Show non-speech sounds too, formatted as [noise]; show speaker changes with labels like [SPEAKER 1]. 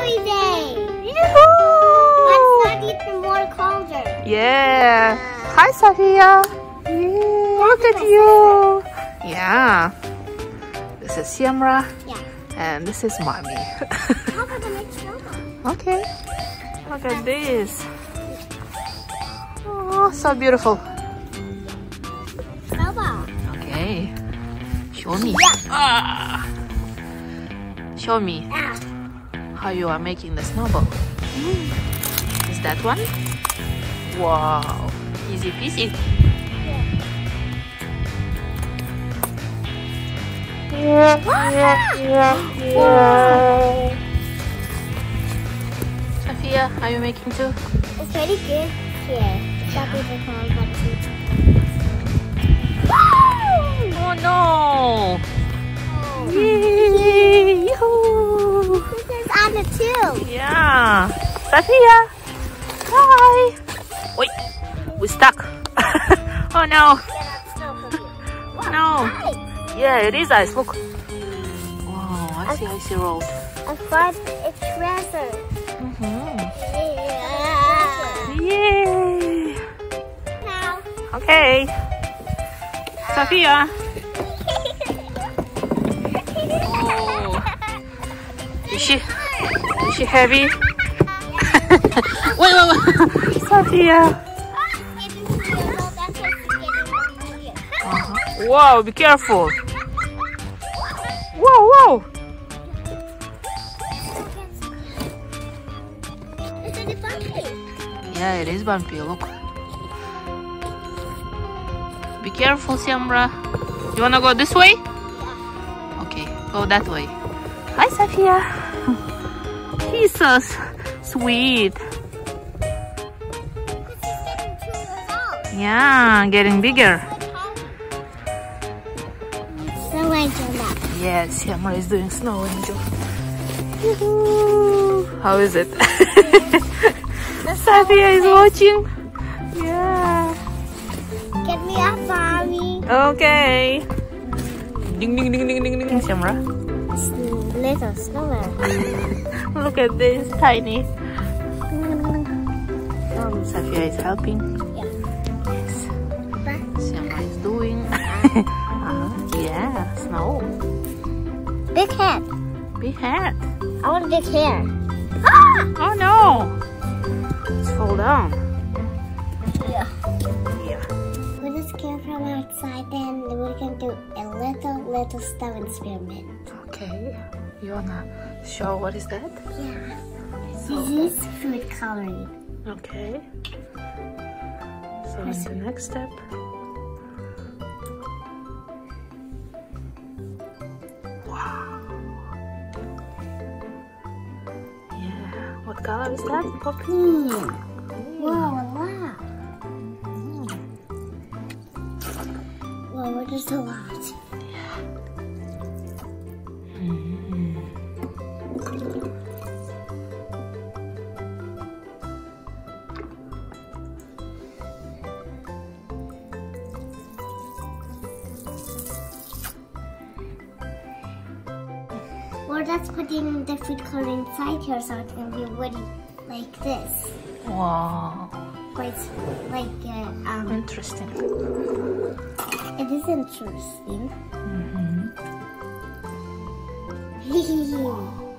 [SPEAKER 1] snowy day.
[SPEAKER 2] Yoo-hoo!
[SPEAKER 1] Let's not even more colder.
[SPEAKER 2] Yeah. Hi, Safia. Yeah, look at you. Yeah. This is Semra
[SPEAKER 1] Yeah.
[SPEAKER 2] and this is Mommy.
[SPEAKER 1] How about the next snowball?
[SPEAKER 2] okay. Look at this. Oh, so beautiful. Okay. Show me.
[SPEAKER 1] Yeah.
[SPEAKER 2] Ah. Show me
[SPEAKER 1] Ah.
[SPEAKER 2] How you are making the snowball. Is that one? Wow. Easy peasy. Safia, are you making too?
[SPEAKER 1] It's pretty good
[SPEAKER 2] Yeah,
[SPEAKER 1] This is on the two.
[SPEAKER 2] Yeah. Safia! Hi! Wait, we stuck. [laughs] oh no! No! Yeah, it is ice. Look. Wow, I see icy road.
[SPEAKER 1] I found a treasure.
[SPEAKER 2] Mm-hmm.
[SPEAKER 1] Yeah.
[SPEAKER 2] Yay!
[SPEAKER 1] Now.
[SPEAKER 2] Okay. Safia. Oh. [laughs] Is she? Is she heavy? [laughs] wait, wait, wait. Safia. Whoa, be careful. Whoa, whoa. Is it a? Yeah, it is bumpy. Look. Be careful, Semra. You wanna go this way? Okay, go that way. Hi, Safia. [laughs] He's so sweet. Yeah, getting bigger.
[SPEAKER 1] Snow angel now.
[SPEAKER 2] Yes, Semra is doing snow angel. How is it? [laughs] Safia is watching. Yeah.
[SPEAKER 1] Get me up, mommy.
[SPEAKER 2] Okay. Ding ding ding ding ding ding.
[SPEAKER 1] Little snowman. [laughs]
[SPEAKER 2] Look at this tiny. Um, Safia is helping.
[SPEAKER 1] Yeah.
[SPEAKER 2] Yes. Semra is doing. uh, yeah, snow.
[SPEAKER 1] Big head.
[SPEAKER 2] Big hat.
[SPEAKER 1] I want big hair. Ah! [gasps]
[SPEAKER 2] Oh no! It's fall down.
[SPEAKER 1] Yeah.
[SPEAKER 2] Yeah.
[SPEAKER 1] When this came from outside, then we're gonna do a little, little snow experiment.
[SPEAKER 2] Okay. You wanna show what is that?
[SPEAKER 1] Yeah. This is food coloring.
[SPEAKER 2] Okay. So in the next step. Wow. Yeah. What color is that? Poppy?
[SPEAKER 1] Whoa, a lot. Whoa, what is a lot? Well, that's putting the food color inside here so it's gonna be woody like this.
[SPEAKER 2] Wow.
[SPEAKER 1] Like, like, uh, um,
[SPEAKER 2] Interesting.
[SPEAKER 1] it is interesting. [laughs]